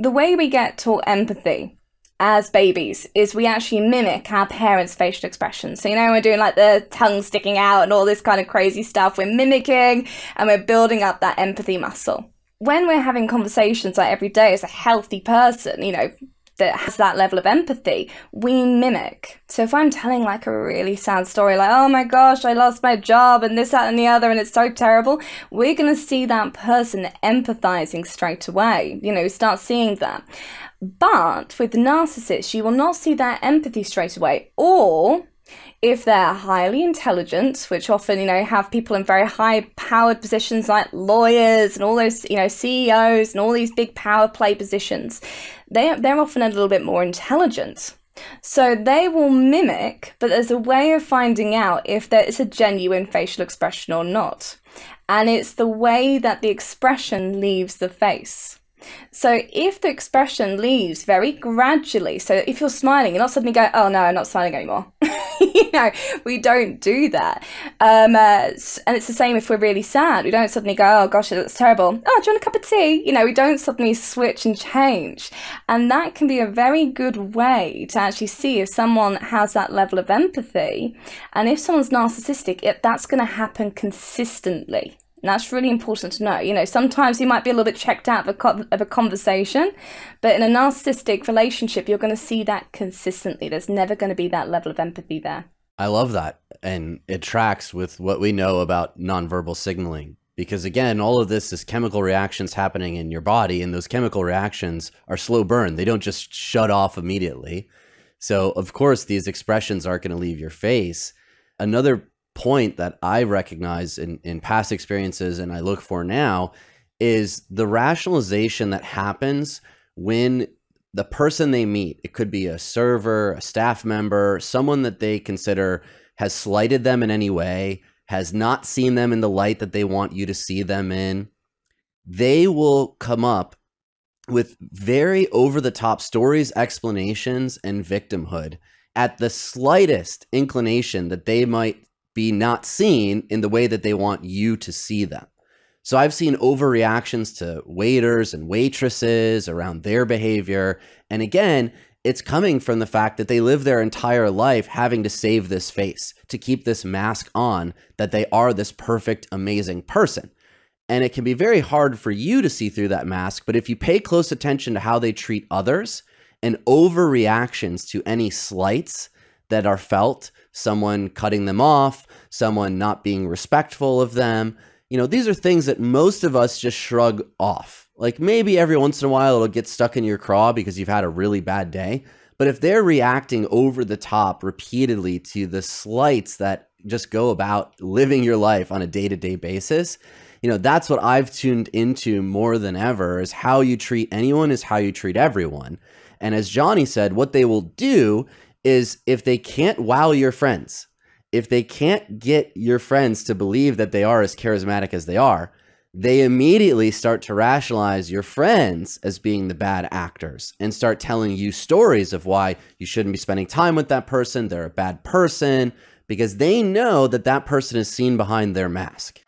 the way we get taught empathy as babies is we actually mimic our parents' facial expressions. So, you know, we're doing like the tongue sticking out and all this kind of crazy stuff. We're mimicking and we're building up that empathy muscle. When we're having conversations like every day as a healthy person, you know, that has that level of empathy, we mimic. So if I'm telling like a really sad story, like, oh my gosh, I lost my job and this, that, and the other, and it's so terrible, we're going to see that person empathizing straight away. You know, start seeing that. But with narcissists, you will not see that empathy straight away. Or if they're highly intelligent, which often, you know, have people in very high powered positions like lawyers and all those, you know, CEOs and all these big power play positions, they, they're often a little bit more intelligent. So they will mimic, but there's a way of finding out if there is a genuine facial expression or not. And it's the way that the expression leaves the face. So if the expression leaves very gradually, so if you're smiling, you're not suddenly going, "Oh no, I'm not smiling anymore." you know, we don't do that. Um, uh, and it's the same if we're really sad. We don't suddenly go, "Oh gosh, looks terrible." Oh, do you want a cup of tea? You know, we don't suddenly switch and change. And that can be a very good way to actually see if someone has that level of empathy, and if someone's narcissistic, it, that's going to happen consistently. That's really important to know. You know, sometimes you might be a little bit checked out of a, of a conversation, but in a narcissistic relationship, you're going to see that consistently. There's never going to be that level of empathy there. I love that. And it tracks with what we know about nonverbal signaling. Because again, all of this is chemical reactions happening in your body, and those chemical reactions are slow burn. They don't just shut off immediately. So, of course, these expressions aren't going to leave your face. Another point that I recognize in, in past experiences and I look for now is the rationalization that happens when the person they meet, it could be a server, a staff member, someone that they consider has slighted them in any way, has not seen them in the light that they want you to see them in, they will come up with very over the top stories, explanations, and victimhood at the slightest inclination that they might be not seen in the way that they want you to see them. So I've seen overreactions to waiters and waitresses around their behavior. And again, it's coming from the fact that they live their entire life having to save this face, to keep this mask on that they are this perfect, amazing person. And it can be very hard for you to see through that mask. But if you pay close attention to how they treat others and overreactions to any slights that are felt, someone cutting them off, someone not being respectful of them. You know, these are things that most of us just shrug off. Like maybe every once in a while it'll get stuck in your craw because you've had a really bad day. But if they're reacting over the top repeatedly to the slights that just go about living your life on a day to day basis, you know, that's what I've tuned into more than ever is how you treat anyone is how you treat everyone. And as Johnny said, what they will do is if they can't wow your friends, if they can't get your friends to believe that they are as charismatic as they are, they immediately start to rationalize your friends as being the bad actors and start telling you stories of why you shouldn't be spending time with that person. They're a bad person because they know that that person is seen behind their mask.